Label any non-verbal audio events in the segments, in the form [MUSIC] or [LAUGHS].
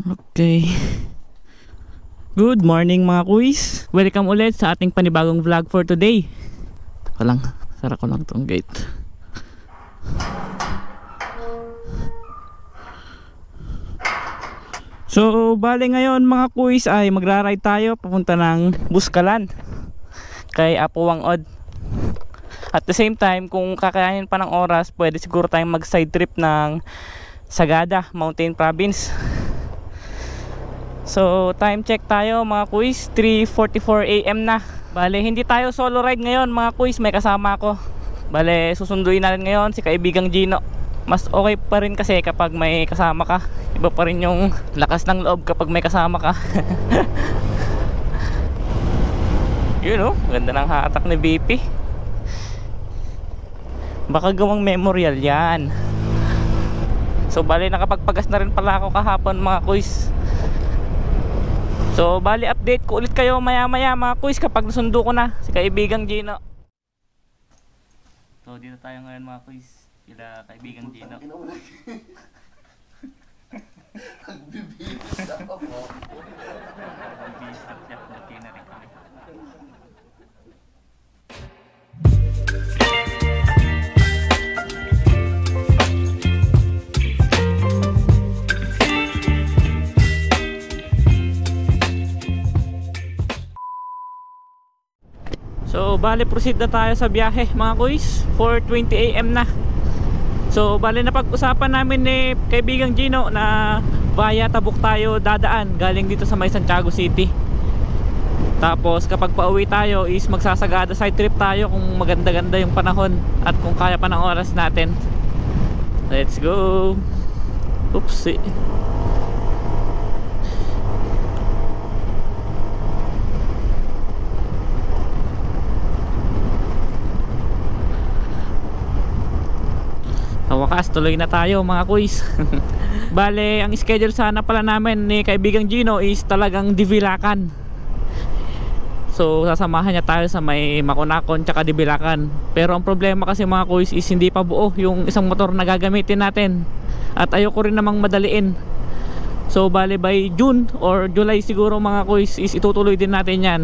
Okay. Good morning mga kuis. Welcome ulit sa ating panibagong vlog for today. Walang, sara ko lang tong gate. So, bali ngayon mga kuis ay magra-ride tayo papunta ng Buskalan kay Apo Wangod. At the same time, kung kakayanin pa ng oras, pwede siguro tayong mag side trip ng Sagada, Mountain Province. So, time check tayo mga kuis, 3.44 AM na. Bale, hindi tayo solo ride ngayon mga kuis, may kasama ako. Bale, susunduin natin ngayon si kaibigang Gino. Mas okay pa rin kasi kapag may kasama ka. Iba pa rin yung lakas ng loob kapag may kasama ka. [LAUGHS] Yun oh, ganda ng hatak ni BP. Baka gawang memorial yan. So bali nakapagpagas na rin pala ako kahapon mga kuis. So bali update ko ulit kayo maya maya mga kuis kapag nasundo ko na si kaibigang Gino. So dito tayo ngayon mga kuis. Sila kaibigang Gino. [LAUGHS] Nagbibihis ako po. Mag-visit siya, nagkina So, bale proceed na tayo sa biyahe mga kuys. 4.20 am na. So, bale na pag-usapan namin ni kaibigang Gino na via Tabuk tayo dadaan galing dito sa may Santiago City. Tapos kapag pauwi tayo is magsasagada side trip tayo kung maganda-ganda yung panahon at kung kaya pa ng oras natin. Let's go! Oopsie wakas, tuloy na tayo mga kuys. [LAUGHS] Bale, ang schedule sana pala namin ni kaibigang Gino is talagang Divilakan. So, sasamahan niya tayo sa may Makunakon tsaka Divilakan. Pero ang problema kasi mga kuys is hindi pa buo yung isang motor na gagamitin natin. At ayoko rin namang madaliin. So, bale by June or July siguro mga kuys is itutuloy din natin yan.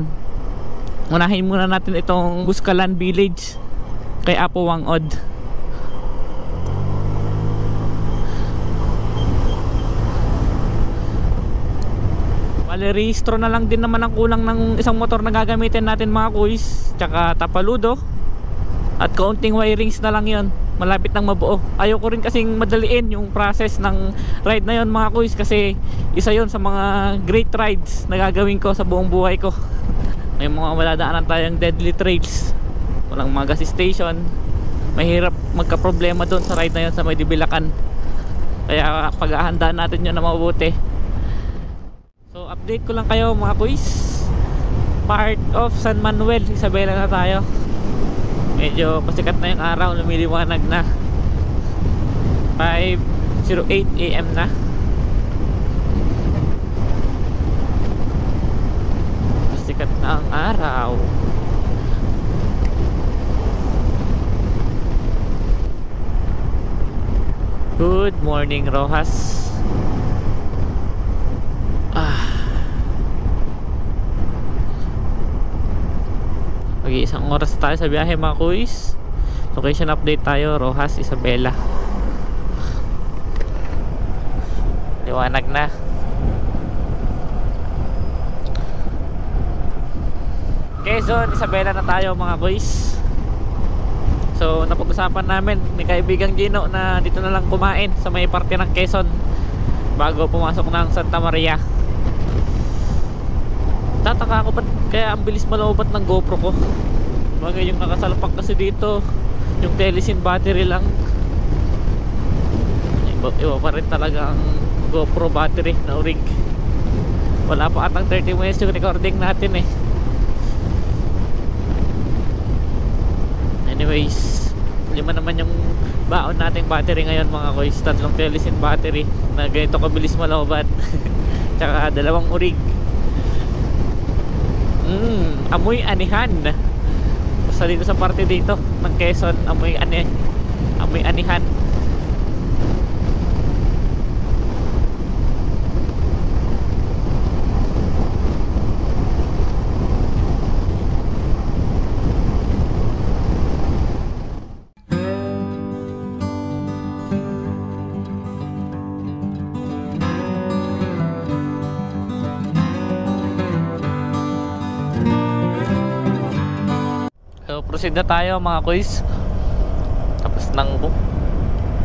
Unahin muna natin itong Buskalan Village kay Apo Wangod. Bale, na lang din naman ang kulang ng isang motor na gagamitin natin mga kuys. Tsaka tapaludo. At kaunting wirings na lang yon Malapit nang mabuo. Ayoko rin kasing madaliin yung process ng ride na yon mga kuys Kasi isa yon sa mga great rides na gagawin ko sa buong buhay ko. [LAUGHS] May mga maladaanan tayong deadly trails. Walang mga gas station. Mahirap magka-problema doon sa ride na yon sa may dibilakan Kaya pag-ahandaan natin yun na mabuti update ko lang kayo mga kuys Part of San Manuel. Isabela na tayo. Medyo pasikat na yung araw. Lumiliwanag na. 5.08 am na. Pasikat na ang araw. Good morning Rojas Mag-iisang oras tayo sa biyahe mga kuys Location update tayo Rojas, Isabela. Liwanag na. Quezon, Isabela na tayo mga kuys So napag-usapan namin ni kaibigang Gino na dito na lang kumain sa may parte ng Quezon bago pumasok ng Santa Maria. Tataka ako ba't kaya ang bilis maloobat ng GoPro ko. Bagay yung nakasalpak kasi dito yung telesin battery lang. Iba, iba pa rin talaga ang GoPro battery na rig wala pa atang 30 minutes yung recording natin eh. Anyways lima naman yung baon nating battery ngayon mga koys tatlong telesin battery na ganito kabilis maloobat [LAUGHS] tsaka dalawang urig Mm, amoy anihan. Basta dito sa parte dito ng Quezon, amoy ani amoy anihan. Proceed na tayo mga kuys. Tapos nang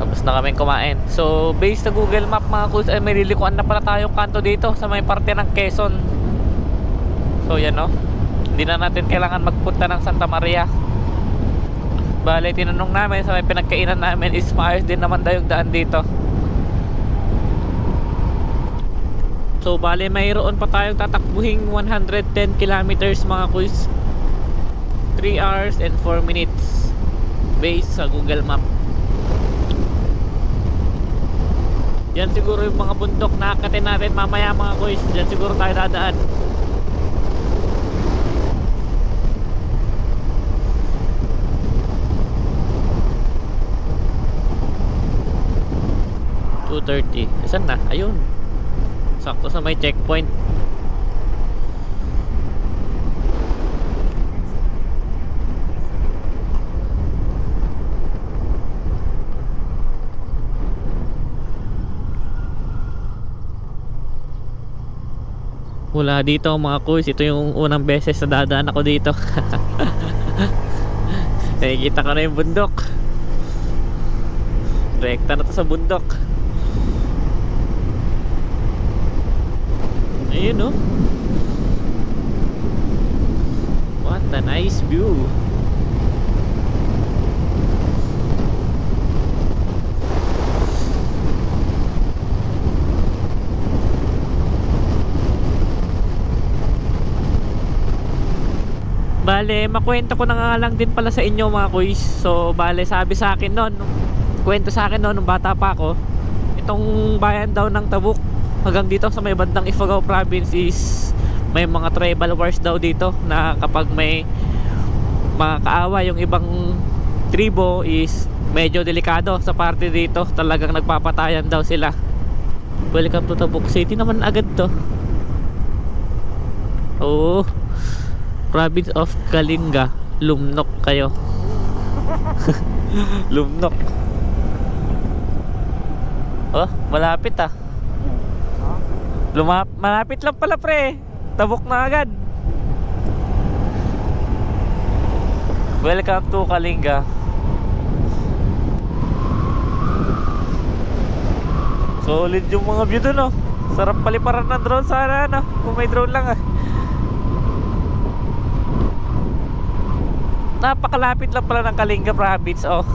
tapos na kaming kumain. So, based sa Google Map mga kuys, ay may lilikuan na pala tayong kanto dito sa may parte ng Quezon. So, yan no. Hindi na natin kailangan magpunta ng Santa Maria. Bale, tinanong namin sa may pinagkainan namin is maayos din naman daw daan dito. So, bale, mayroon pa tayong tatakbuhing 110 kilometers mga kuys. 3 hours and 4 minutes based sa Google Map. Yan siguro yung mga bundok na akatin natin mamaya mga kuys. Yan siguro tayo dadaan. Two thirty. Saan na? Ayun. Sakto sa may checkpoint. Mula dito mga kuys, ito yung unang beses na dadaan ako dito. [LAUGHS] Nakikita ko na yung bundok. Rekta na to sa bundok. Ayun oh. What a nice view. Bale, makwento ko na nga lang din pala sa inyo mga kuys. So, bale, sabi sa akin noon, kwento sa akin noon nung bata pa ako, itong bayan daw ng Tabuk hanggang dito sa may bandang Ifugao province is may mga tribal wars daw dito na kapag may mga kaawa yung ibang tribo is medyo delikado sa parte dito. Talagang nagpapatayan daw sila. Welcome to Tabuk City naman agad to. Oo province of Kalinga lumnok kayo. [LAUGHS] Lumnok. Oh malapit ah. Lumap malapit lang pala pre. Tabok na agad. Welcome to Kalinga. Solid yung mga view dun oh. Sarap paliparan ng drone. Sana ano kung may drone lang ah napakalapit lang pala ng Kalinga province oh.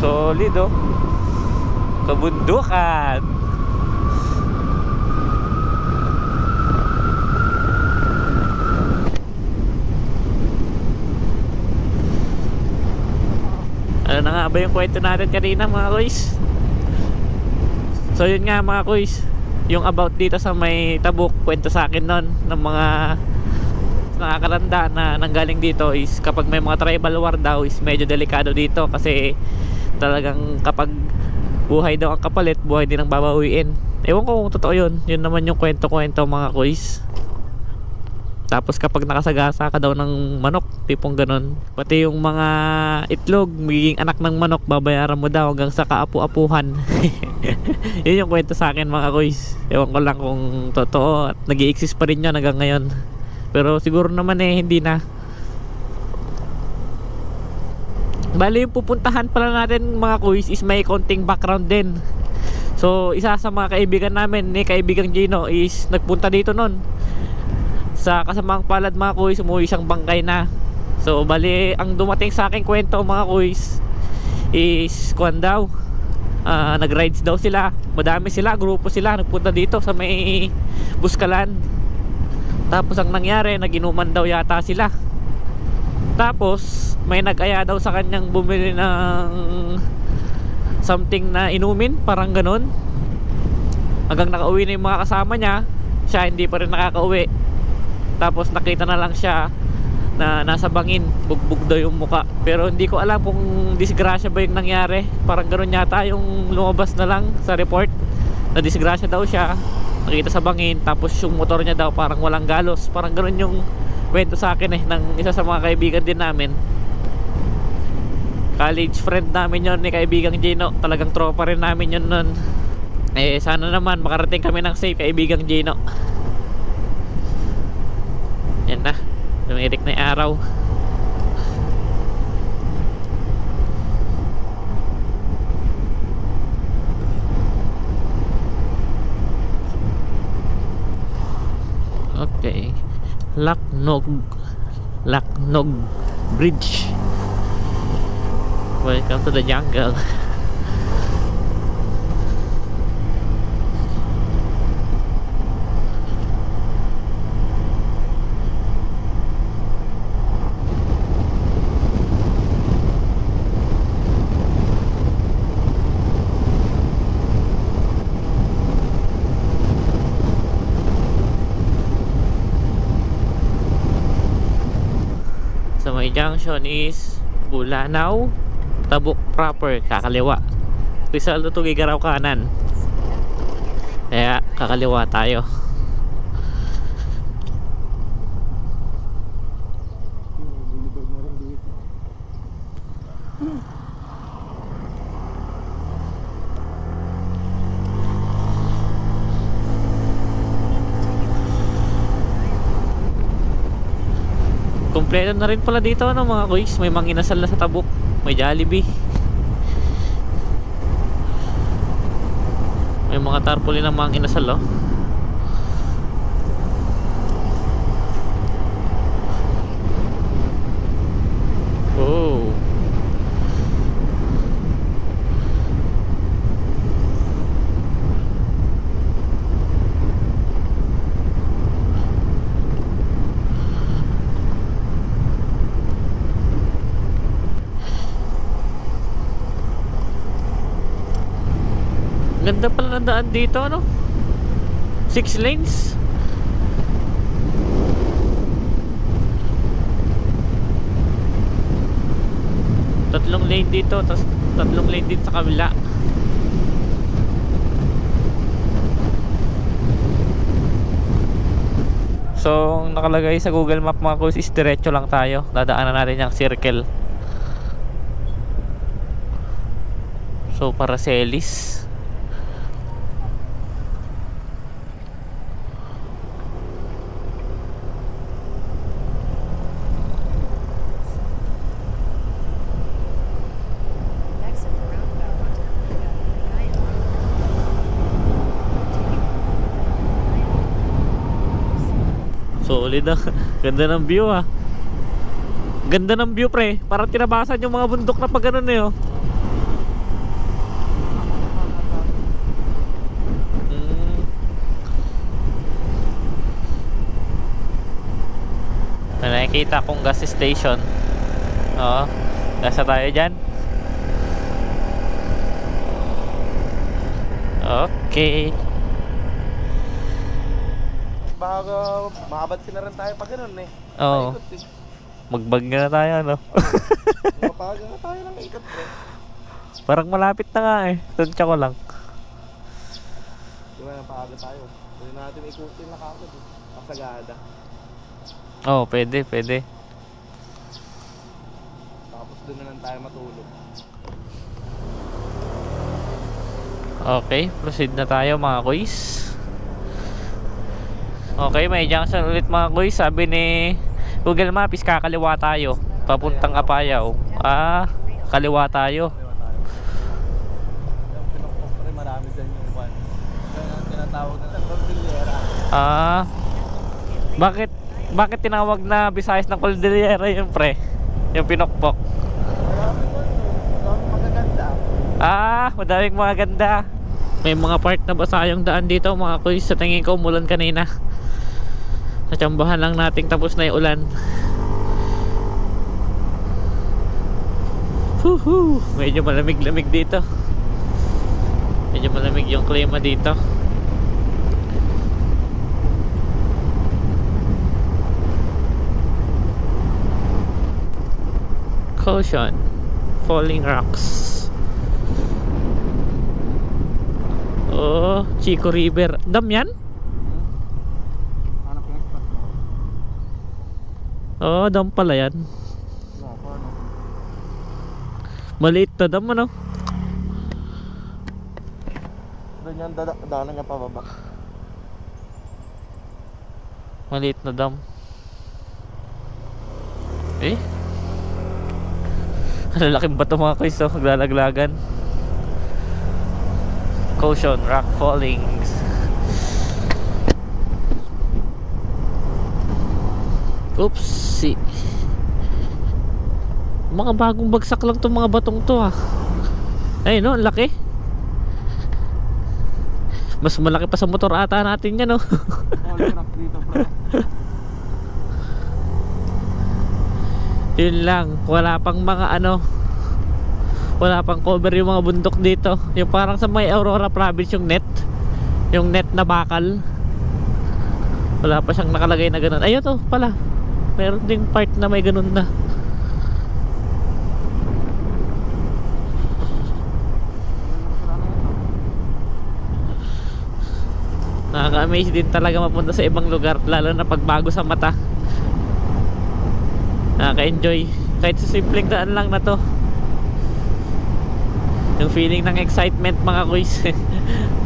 Solid oh. Kabundukan ano na nga ba yung kwento natin kanina mga kuys so yun nga mga kuys yung about dito sa may tabuk kwento sa akin nun ng mga nakakalanda na nanggaling dito is kapag may mga tribal war daw is medyo delikado dito kasi talagang kapag buhay daw ang kapalit buhay din ang babawiin. Ewan ko kung totoo yun. Yun naman yung kwento-kwento mga kuys tapos kapag nakasagasa ka daw ng manok tipong ganun. Pati yung mga itlog magiging anak ng manok babayaran mo daw hanggang sa kaapu-apuhan. [LAUGHS] Yun yung kwento sa akin mga kuys ewan ko lang kung totoo at nag exist pa rin yun hanggang ngayon pero siguro naman eh hindi na. Bali yung pupuntahan pala natin mga kuys is may konting background din. So isa sa mga kaibigan namin ni kaibigang Gino is nagpunta dito nun. Sa kasamang palad mga kuys umuwi siyang bangkay na. So bali ang dumating sa akin kwento mga kuys is kwan daw. Uh, Nag-rides daw sila. Madami sila, grupo sila nagpunta dito sa may Buskalan Tapos ang nangyari naginuman daw yata sila tapos may nag-aya daw sa kanyang bumili ng something na inumin, parang ganun. Hanggang nakauwi na yung mga kasama niya, siya hindi pa rin nakakauwi. Tapos nakita na lang siya na nasa bangin, bugbog daw yung muka. Pero hindi ko alam kung disgrasya ba yung nangyari. Parang ganun yata yung lumabas na lang sa report na disgrasya daw siya. Nakita sa bangin, tapos yung motor niya daw parang walang galos. Parang ganun yung kwento sa akin eh ng isa sa mga kaibigan din namin college friend namin yon ni kaibigang Gino talagang tropa rin namin yon nun eh sana naman makarating kami ng safe kaibigang Gino Yan na. Lumirik na araw. Okay. Laknog. Laknog Bridge. Welcome to the jungle. [LAUGHS] Sa may junction is Bulanaw, Tabuk proper, kakaliwa. Rizal to Gigaraw kanan. Kaya kakaliwa tayo. Kompleto na rin pala dito ano mga kuys. May manginasal na sa Tabuk. May Jollibee. May mga tarpaulin ng mga inasal oh. Oh. Ganda pala ng daan dito, ano? Six lanes. Tatlong lane dito, tapos tatlong lane dito sa kabila. So, ang nakalagay sa Google Map mga kuys is diretso lang tayo. Dadaanan natin yung circle. So, Paracelis. Exit the roundabout onto Kalinga. Solid ah. Ganda ng view ah. Ganda ng view pre. Parang tinabasan yung mga bundok na pag ganun eh oh. Mm. May nakikita kong gas station. Oo. Gasa tayo dyan. Okay. Baka maabot sila rin tayo pag ganun eh. Oo. Paikot eh. Magbag na tayo no. [LAUGHS] Mapaga nga tayo ng ikot eh. Parang malapit na nga eh. Tansya ko lang. Di ba napaaga tayo? Pwede natin ikutin na kagad eh. Pasagada. Oo, oh, pwede, pwede. Tapos doon na lang tayo matulog. Okay, proceed na tayo mga kuys. Okay, may junction ulit mga kuys. Sabi ni Google Maps, kakaliwa tayo. Papuntang Apayaw. Ah, kaliwa tayo. Ah, bakit bakit tinawag na Visayas ng Cordillera yun pre? Yung pinokpok. Ah, madaming mga ganda. May mga part na basa yung daan dito mga kuys. Sa tingin ko umulan kanina. Natsambahan lang nating tapos na yung ulan. Woohoo! Medyo malamig-lamig dito. Medyo malamig yung klima dito. Caution. Falling rocks. Oh, Chico River. Dam yan? Hanap yung spot mo. Oo, oh, dam pala yan. Maliit na dam ano? Doon yung dada daanan niya pababa. Maliit na dam. Eh? [LAUGHS] Lalaking bato mga kuys oh, naglalaglagan. Caution, rock fallings. Oopsie. Mga bagong bagsak lang tong mga batong to ah. Ayun no, ang laki. Mas malaki pa sa motor ata natin yan no. [LAUGHS] Pre. Yun lang, wala pang mga ano Wala pang cover yung mga bundok dito Yung parang sa may Aurora province yung net Yung net na bakal Wala pa siyang nakalagay na ganun Ayun to pala Meron ding part na may ganun na. Nakaka-amaze din talaga mapunta sa ibang lugar Lalo na pagbago sa mata. Nakaka-enjoy. Kahit sa simpleng daan lang na to. Yung feeling ng excitement mga kuys [LAUGHS]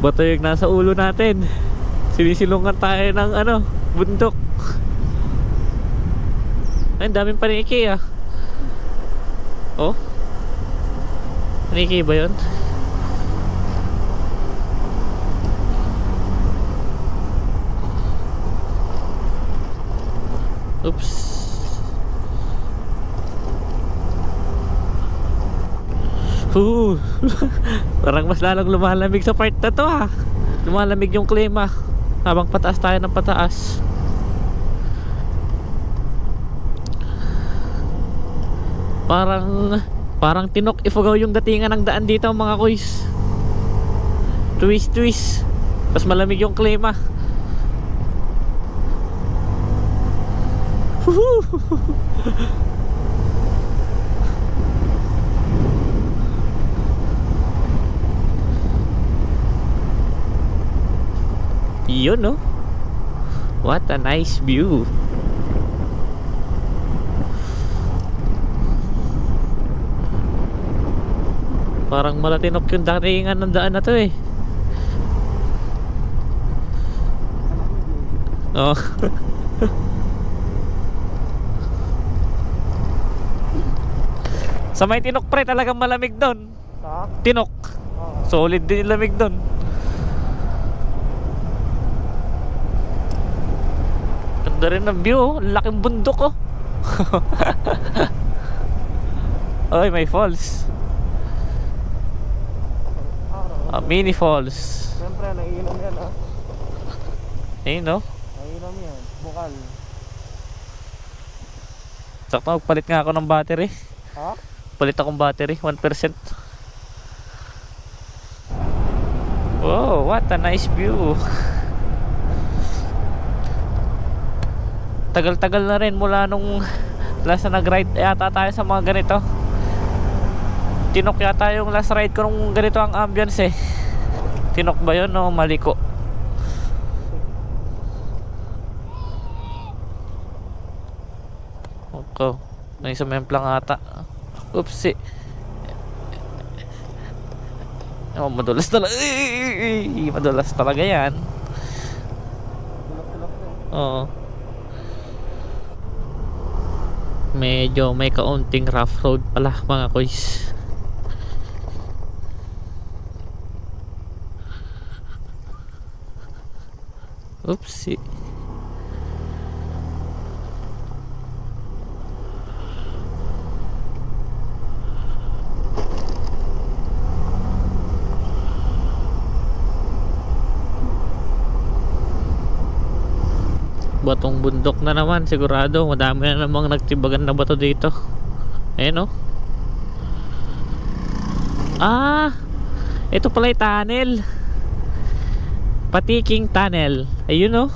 Bato yung nasa ulo natin. Sinisilungan tayo ng ano Bundok. Ay, daming paniki ah. Oh? Paniki ba yun? Oops Ooh. [LAUGHS] Parang mas lalong lumalamig sa part na to ha Lumalamig yung klima Habang pataas tayo ng pataas. Parang Parang tinok ifagaw yung datingan ng daan dito mga kuys. Twist twist. Mas malamig yung klima. Woohoo! [LAUGHS] Yun no? What a nice view. Parang malatinok yung datingan ng daan na to eh. Oh. [LAUGHS] Sa may tinok pre talagang malamig doon? Tinok. Solid din yung lamig doon Ganda rin ng view oh. Laking bundok oh [LAUGHS] Oy may falls. Ah, Mini falls Siyempre, naiinom yan ha. Ayun no Naiinom yan. Bukal. Sakto magpalit nga ako ng battery Ha? Palit akong battery 1% Wow what a nice view [LAUGHS] Tagal-tagal na rin mula nung last na nag-ride yata tayo sa mga ganito Tinok yata yung last ride ko nung ganito ang ambience eh Tinok ba yun o maliko? Okay. May isa memplang ata. Oopsie. Oh, madulas talaga. Madulas talaga yan. Tulak-tulak na. Oo. Medyo may kaunting rough road pala mga koys. Oopsie. Batong bundok na naman sigurado. Madami na namang nagtibagan na bato dito. Ayun oh. Ah ito pala yung tunnel. Patiking tunnel. Ayun oh.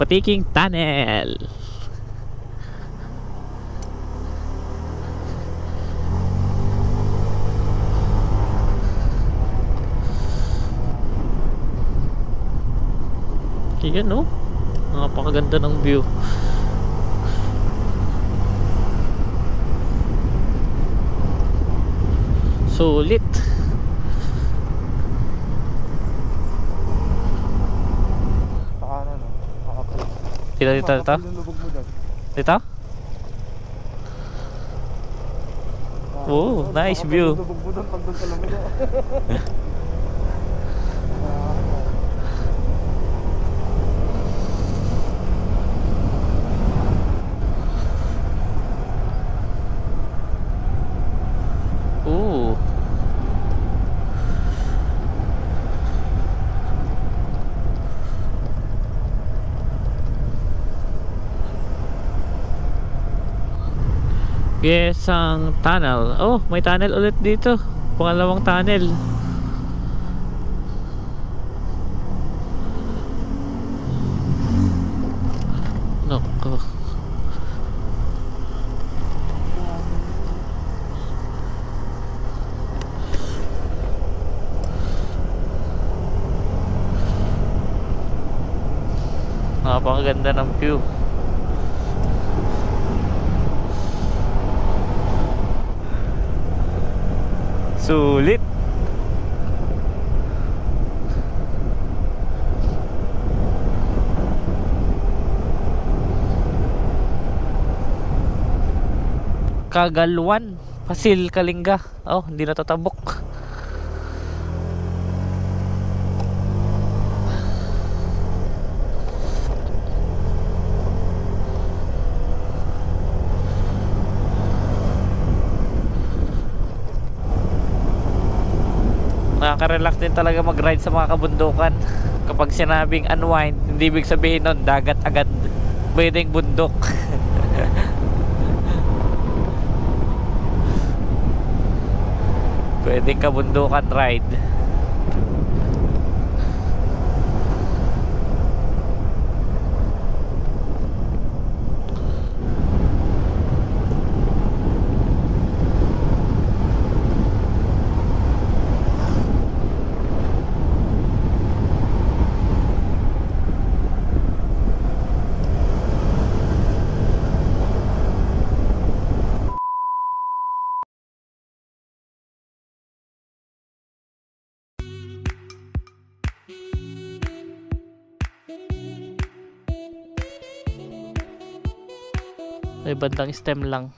Patiking tunnel Yan oh. Napakaganda ng view. Sulit. Ano, no? Dito, dito, dito. Dito? Oh, nice view. [LAUGHS] yung lubog mo dyan pag doon ka lumigo. Ooh. Yes, ang tunnel. Oh, may tunnel ulit dito. Pangalawang tunnel. Nako. Napakaganda ng view. Sulit. Kagalwan, Pasil, Kalinga. Oh, hindi na tatabok. Nakaka-relax din talaga mag-ride sa mga kabundukan. Kapag sinabing unwind, hindi ibig sabihin nun dagat agad. Pwedeng bundok. [LAUGHS] Pwedeng kabundukan ride. Bandang stem lang.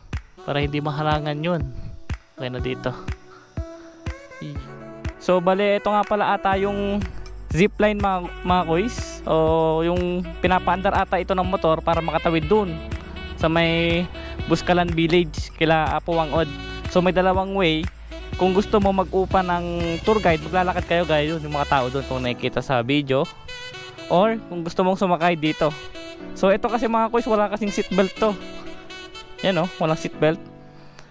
Para hindi mahalangan yun. Okay na dito. So, bale, ito nga pala ata yung zipline mga, mga kuys. O yung pinapaandar ata ito ng motor para makatawid dun. Sa may Buskalan Village, kila Apo Wangod. So, may dalawang way. Kung gusto mo mag-upa ng tour guide, maglalakad kayo yun, yung mga tao doon kung nakikita sa video. Or, kung gusto mong sumakay dito. So, ito kasi mga kuys, wala kasing seatbelt to. Yan oh, walang seatbelt.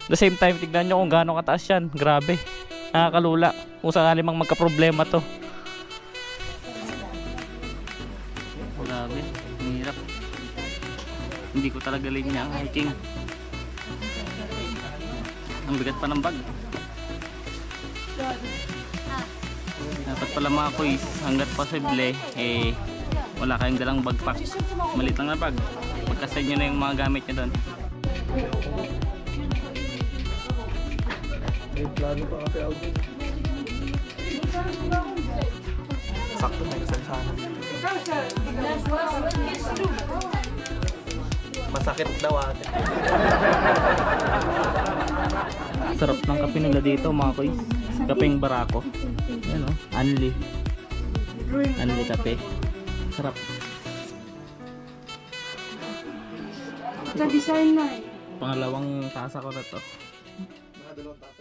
The same time, tignan nyo kung gaano kataas yan. Grabe. Nakakalula. Kung sakali mang magka-problema to. Grabe. Hirap. Hindi ko talaga linya ang hiking. Ang bigat pa ng bag. Dapat pala mga kuys, hanggat posible, eh, wala kayong dalang bagpack. Malit lang na bag. Pagkasad nyo na yung mga gamit nyo doon. May plano pa kasi ako dun. Sakto may kasal sana. Masakit daw ate. Sarap ng kape nila dito mga kuys. Kapeng barako. Yan o, anli. Anli kape. Sarap. Sa design na eh. Pangalawang tasa ko na to. Mga dalawang